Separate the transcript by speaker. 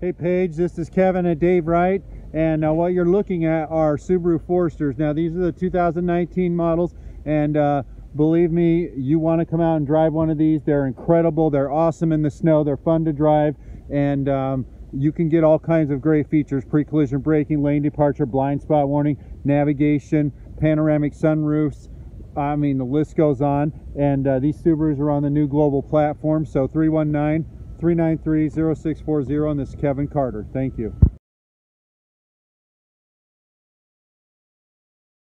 Speaker 1: Hey Paige, this is Kevin and Dave Wright, and uh, what you're looking at are Subaru Foresters. Now these are the 2019 models, and uh, believe me, you want to come out and drive one of these. They're incredible. They're awesome in the snow. They're fun to drive, and um, you can get all kinds of great features: pre-collision braking, lane departure, blind spot warning, navigation, panoramic sunroofs. I mean, the list goes on. And uh, these Subarus are on the new global platform. So 319 393 0640. And this is Kevin Carter. Thank you.